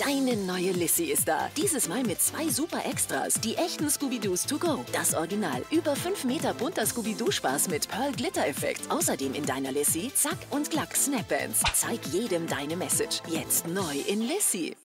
Deine neue Lissy ist da. Dieses Mal mit zwei super Extras. Die echten Scooby-Doos to go. Das Original. Über 5 Meter bunter Scooby-Doo-Spaß mit Pearl-Glitter-Effekt. Außerdem in deiner Lissy Zack und Glack Snap-Bands. Zeig jedem deine Message. Jetzt neu in Lissy.